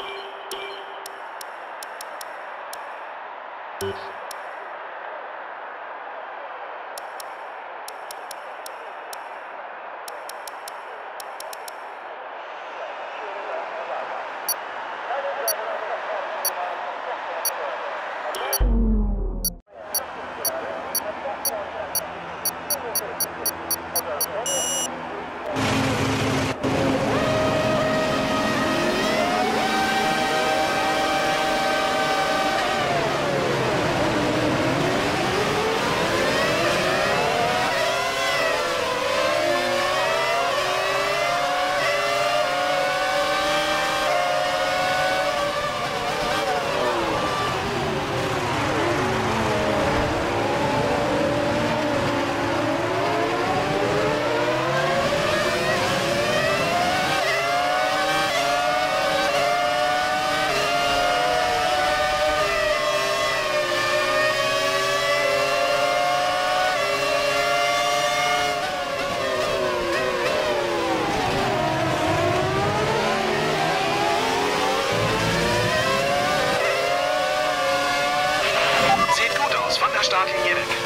you Sasha Yiddick.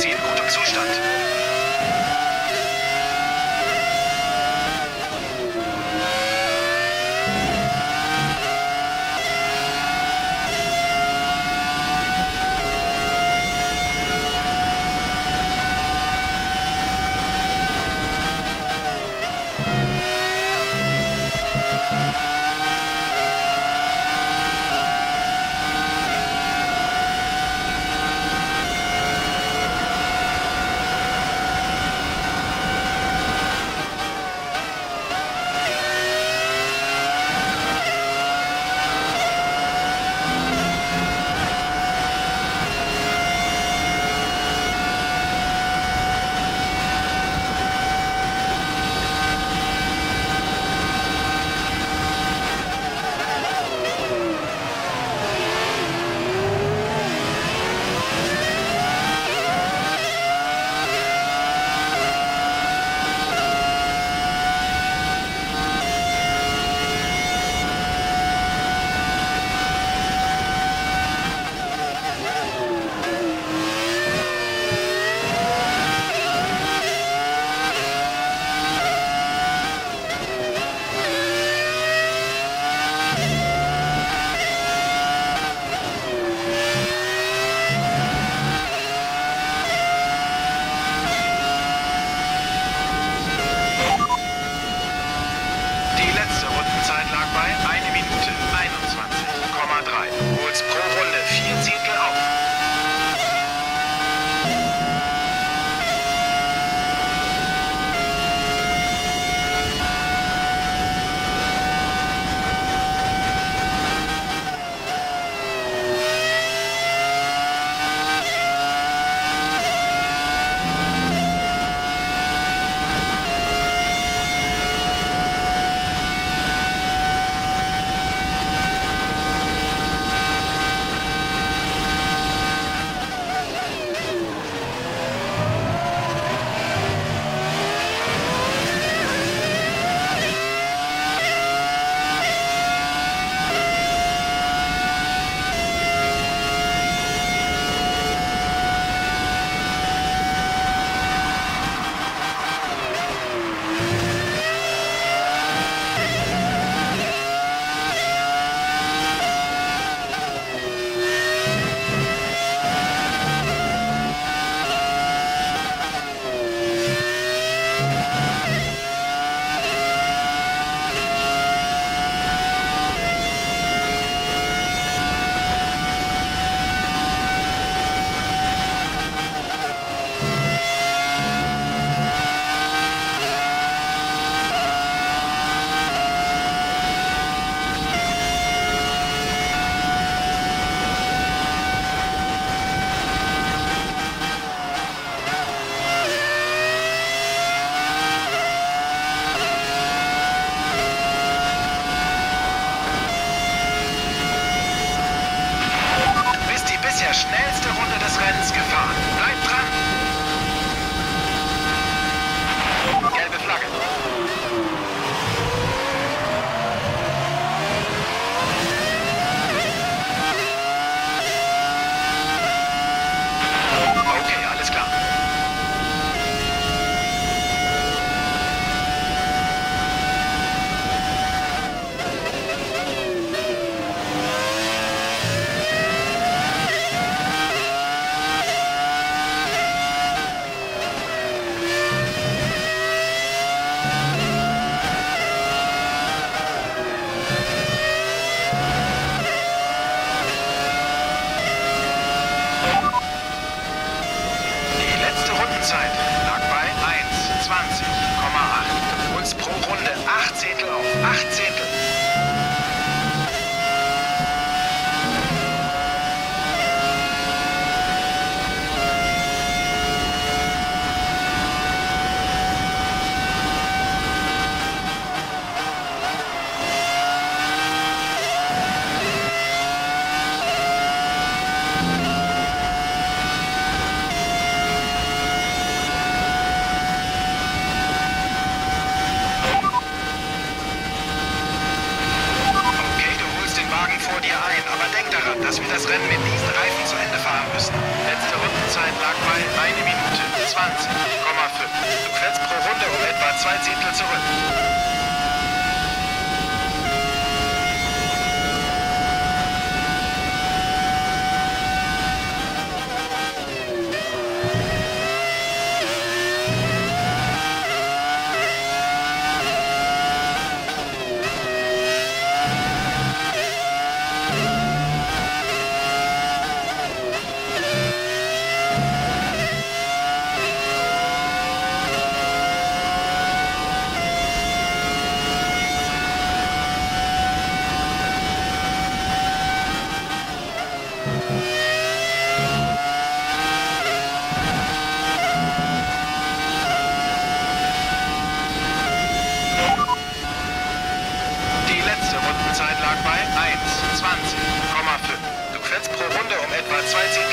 Sie in gutem Zustand. Bisher schnellste letzte Rundenzeit lag bei 1,20,5. Du fällst pro Runde um etwa zwei Zehntel